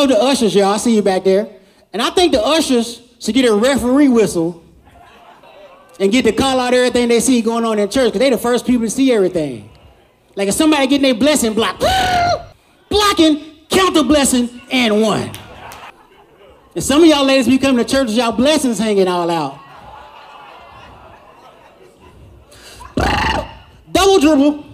love the ushers, y'all. I see you back there. And I think the ushers should get a referee whistle and get to call out everything they see going on in church because they the first people to see everything. Like if somebody getting their blessing blocked, blocking, count the blessing, and one. And some of y'all ladies be coming to church with y'all blessings hanging all out. Double dribble.